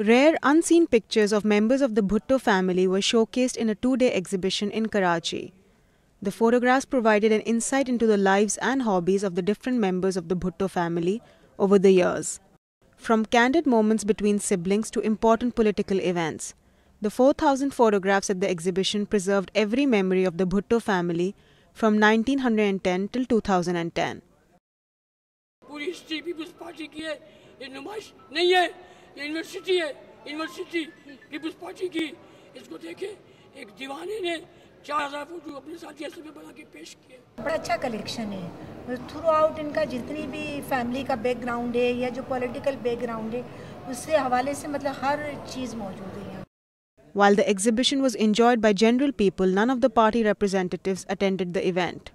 Rare unseen pictures of members of the Bhutto family were showcased in a two day exhibition in Karachi. The photographs provided an insight into the lives and hobbies of the different members of the Bhutto family over the years. From candid moments between siblings to important political events, the 4,000 photographs at the exhibition preserved every memory of the Bhutto family from 1910 till 2010. पूरी history peoples party की है ये नुमाइश नहीं है ये university है university peoples party की। इसको देखे एक दीवाने ने चार हज़ार फ़ोटो अपने साथी ऐसे में बना के पेश किए। बड़ा अच्छा कलेक्शन है। थ्रू आउट इनका जितनी भी फैमिली का बैकग्राउंड है या जो पॉलिटिकल बैकग्राउंड है उससे हवाले से मतलब हर चीज़ मौजूद है While the exhibition was enjoyed by general people, none of the party representatives attended the event.